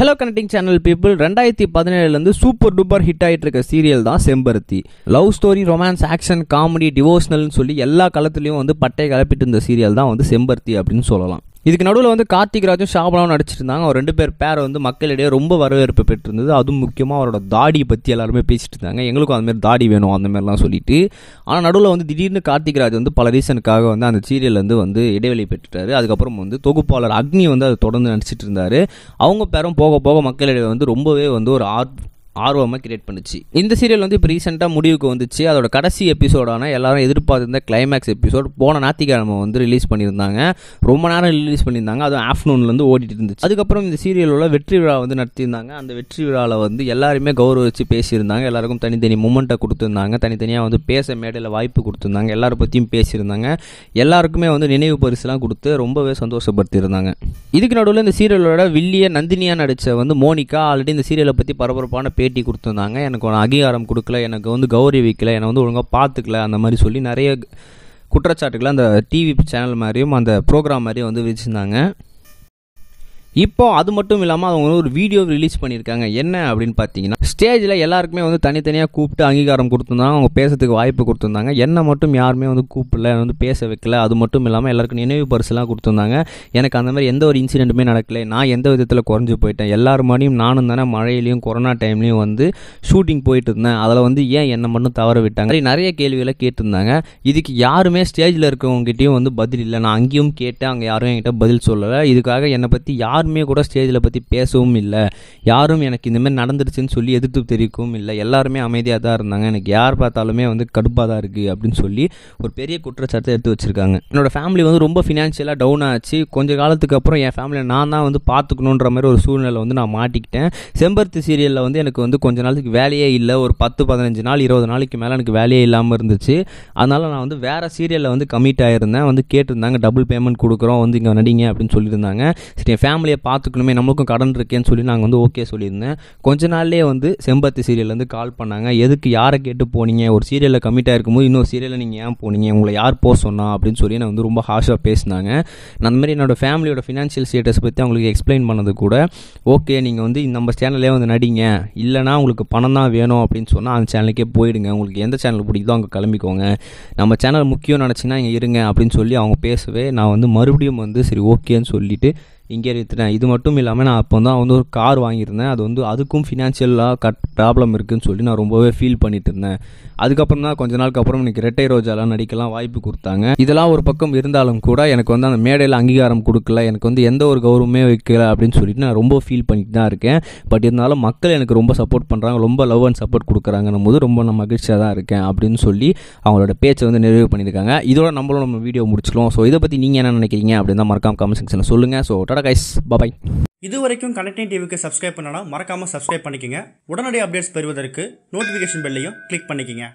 Hello connecting channel people ரெண்டாயிரத்தி பதினேழுலேருந்து super duper hit ஆகிட்டு இருக்க சீரியல் தான் Sembaruthi. Love story romance action comedy டிவோஷனல்னு சொல்லி எல்லா காலத்துலேயும் வந்து பட்டை கிளப்பிட்டு இருந்த சீரியல் தான் வந்து செம்பருத்தி அப்படின்னு சொல்லலாம். இதுக்கு நடுவில் வந்து கார்த்திக் ராஜும் ஷாபலாவும் நடிச்சிருந்தாங்க. அவர் ரெண்டு பேர் பேர் வந்து மக்களிடையே ரொம்ப வரவேற்பு பெற்றிருந்தது. அதுவும் முக்கியமாக அவரோட தாடியை பற்றி எல்லாருமே பேசிட்டு இருந்தாங்க. எங்களுக்கும் அதுமாரி தாடி வேணும் அந்த மாதிரிலாம் சொல்லிட்டு. ஆனால் நடுவில் வந்து திடீர்னு கார்த்திக் ராஜ் வந்து பல ரீசனுக்காக வந்து அந்த சீரியல்லேருந்து வந்து இடைவெளி பெற்றுட்டாரு. அதுக்கப்புறம் வந்து தொகுப்பாளர் அக்னி வந்து அதை தொடர்ந்து நடிச்சிட்டு இருந்தார். அவங்க பேரும் போக போக மக்களிடையே வந்து ரொம்பவே வந்து ஒரு ஆர்ட் ஆர்வமாக கிரியேட் பண்ணுச்சு. இந்த சீரியல் வந்து இப்போ ரீசெண்டாக முடிவுக்கு வந்துச்சு. அதோட கடைசி எபிசோடான எல்லாரும் எதிர்பார்த்துருந்த கிளைமேக்ஸ் எபிசோட் போன ஞாத்திக்கிழமை வந்து ரிலீஸ் பண்ணியிருந்தாங்க. ரொம்ப நேரம் ரிலீஸ் பண்ணியிருந்தாங்க. அதுவும் ஆஃப்டர்நூன்லேருந்து ஓடிட்டு இருந்துச்சு. அதுக்கப்புறம் இந்த சீரியலோட வெற்றி விழா வந்து நடத்தியிருந்தாங்க. அந்த வெற்றி விழாவில் வந்து எல்லாருமே கௌரவிச்சு பேசியிருந்தாங்க. எல்லாருக்கும் தனித்தனி மூமெண்ட்டை கொடுத்துருந்தாங்க. தனித்தனியாக வந்து பேச மேடையில் வாய்ப்பு கொடுத்துருந்தாங்க. எல்லாரை பற்றியும் பேசியிருந்தாங்க. எல்லாருக்குமே வந்து நினைவு பரிசுலாம் கொடுத்து ரொம்பவே சந்தோஷப்படுத்தியிருந்தாங்க. இதுக்கு நடுவில் இந்த சீரியலோட வில்லிய நந்தினியா நடித்த வந்து மோனிகா. ஆல்ரெடி இந்த சீரியலை பற்றி பரபரப்பான பேட்டி கொடுத்துருந்தாங்க. எனக்கு ஒரு அங்கீகாரம் கொடுக்கல எனக்கு வந்து கௌரவிக்கல என்னை வந்து ஒழுங்காக பார்த்துக்கல அந்த மாதிரி சொல்லி நிறைய குற்றச்சாட்டுகளை அந்த டிவி சேனல் மாதிரியும் அந்த ப்ரோக்ராம் மாதிரியும் வந்து விதிச்சிருந்தாங்க இப்போ அது மட்டும் இல்லாமல் அவங்க வந்து ஒரு வீடியோ ரிலீஸ் பண்ணியிருக்காங்க. என்ன அப்படின்னு பார்த்தீங்கன்னா ஸ்டேஜில் எல்லாருக்குமே வந்து தனித்தனியாக கூப்பிட்டு அங்கீகாரம் கொடுத்துருந்தாங்க. அவங்க பேசுறதுக்கு வாய்ப்பு கொடுத்துருந்தாங்க. என்னை மட்டும் யாருமே வந்து கூப்பிடல வந்து பேச வைக்கல. அது மட்டும் இல்லாமல் எல்லாருக்கும் நினைவு பரிசுலாம் கொடுத்துருந்தாங்க. எனக்கு அந்த மாதிரி எந்த ஒரு இன்சிடென்ட்டுமே நடக்கல. நான் எந்த விதத்தில் குறைஞ்சி போயிட்டேன். எல்லார் மாதிரியும் நானும் தானே மழையிலையும் கொரோனா டைம்லையும் வந்து ஷூட்டிங் போயிட்டு இருந்தேன். அதில் வந்து ஏன் என்னை மட்டும் தவற விட்டாங்க? நிறைய கேள்விகளை கேட்டிருந்தாங்க. இதுக்கு யாருமே ஸ்டேஜில் இருக்கவங்ககிட்டையும் வந்து பதில் இல்லை. நான் அங்கேயும் கேட்டேன். அங்கே யாரும் என்கிட்ட பதில் சொல்லலை. இதுக்காக என்னை பற்றி யார் யாருமே கூட ஸ்டேஜில் பற்றி பேசவும் இல்லை. யாரும் எனக்கு இந்தமாதிரி நடந்துருச்சுன்னு சொல்லி எதிர்த்து தெரிவிக்கவும் இல்லை. எல்லாருமே அமைதியாக தான் இருந்தாங்க. எனக்கு யார் பார்த்தாலுமே வந்து கடுப்பாக தான் இருக்குது அப்படின்னு சொல்லி ஒரு பெரிய குற்றச்சாட்டை எடுத்து வச்சுருக்காங்க. என்னோடய ஃபேமிலி வந்து ரொம்ப ஃபினான்ஷியலாக டவுன் ஆச்சு. கொஞ்ச காலத்துக்கு அப்புறம் என் ஃபேமிலியை நான் தான் வந்து பார்த்துக்கணுன்ற மாதிரி ஒரு சூழ்நிலை வந்து நான் மாட்டிக்கிட்டேன். செம்பருத்தி சீரியலில் வந்து எனக்கு வந்து கொஞ்ச நாளுக்கு வேலையே இல்லை. ஒரு பத்து பதினஞ்சு நாள் இருபது நாளைக்கு மேலே எனக்கு வேலையே இல்லாமல் இருந்துச்சு. அதனால் நான் வந்து வேறு சீரியலில் வந்து கமிட் ஆகிருந்தேன் வந்து கேட்டிருந்தாங்க டபுள் பேமெண்ட் கொடுக்குறோம். வந்து இங்கே நடிங்க அப்படின்னு சொல்லியிருந்தாங்க. சரி என் ஃபேமிலி ஃபேமிலியை பார்த்துக்கணுமே நம்மளுக்கும் கடன் இருக்கேன்னு சொல்லி நாங்கள் வந்து ஓகே சொல்லியிருந்தேன். கொஞ்ச நாள்லேயே வந்து செம்பருத்தி சீரியல்லேருந்து கால் பண்ணாங்க. எதுக்கு யாரை கேட்டு போனீங்க? ஒரு சீரியலில் கமிட் இருக்கும்போது இன்னொரு சீரியலில் நீங்கள் ஏன் போனீங்க? உங்களை யார் போக சொன்னா? அப்படின்னு சொல்லி நான் வந்து ரொம்ப ஹாஷாக பேசினாங்க. நான் அந்தமாதிரி என்னோடய ஃபேமிலியோட ஃபினான்ஷியல் ஸ்டேட்டஸ் பற்றி அவங்களுக்கு எக்ஸ்பிளைன் பண்ணது கூட ஓகே நீங்கள் வந்து நம்ம சேனல்லே வந்து நடிங்க. இல்லைனா உங்களுக்கு பணம் தான் வேணும் அப்படின்னு சொன்னால் அந்த சேனலுக்கே போயிடுங்க. உங்களுக்கு எந்த சேனல் பிடிக்குதோ அங்கே கிளம்பிக்கோங்க. நம்ம சேனல் முக்கியம் நினச்சிங்கன்னா இங்கே இருங்க அப்படின்னு சொல்லி அவங்க பேசவே நான் வந்து மறுபடியும் வந்து சரி ஓகேன்னு சொல்லிட்டு இங்கே எடுத்துட்டேன் இது மட்டும் இல்லாமல் நான் அப்போ தான் வந்து ஒரு கார் வாங்கியிருந்தேன். அது வந்து அதுக்கும் ஃபினான்ஷியலாக கட் ப்ராப்ளம் இருக்குதுன்னு சொல்லி நான் ரொம்பவே ஃபீல் பண்ணிட்டு இருந்தேன். அதுக்கப்புறம் தான் கொஞ்ச நாளுக்கு அப்புறம் எனக்கு ரெட்டை ரோஜாலாம் நடிக்கலாம் வாய்ப்பு கொடுத்தாங்க. இதெல்லாம் ஒரு பக்கம் இருந்தாலும் கூட எனக்கு வந்து அந்த மேடையில் அங்கீகாரம் கொடுக்கல. எனக்கு வந்து எந்த ஒரு கௌரவமே வைக்கல அப்படின்னு சொல்லிட்டு நான் ரொம்ப ஃபீல் பண்ணிட்டு தான் இருக்கேன். பட் இருந்தாலும் மக்கள் எனக்கு ரொம்ப சப்போர்ட் பண்ணுறாங்க ரொம்ப லவ் அண்ட் சப்போர்ட் கொடுக்குறாங்கன்னும் போது ரொம்ப நான் மகிழ்ச்சியாக தான் இருக்கேன் அப்படின்னு சொல்லி அவங்களோட பேச்சை வந்து நிறைவு பண்ணியிருக்காங்க. இதோட நம்மளும் நம்ம வீடியோ முடிச்சிக்கலாம் ஸோ இதை பற்றி நீங்கள் என்ன நினைக்கிறீங்க அப்படின்னு தான் மறக்காம கமெண்ட் செக்ஷனில் சொல்லுங்கள் ஸோ டாடா கைஸ் பாய் இது வரைக்கும் கனெக்டிங் டிவிக்கு சப்ஸ்கிரைப் பண்ணனா மறக்காமல் சப்ஸ்கிரைப் பண்ணிக்கங்க. உடனடி அப்டேட்ஸ் பெறுவதற்கு நோட்டிஃபிகேஷன் பெல்லையும் கிளிக் பண்ணிக்கங்க.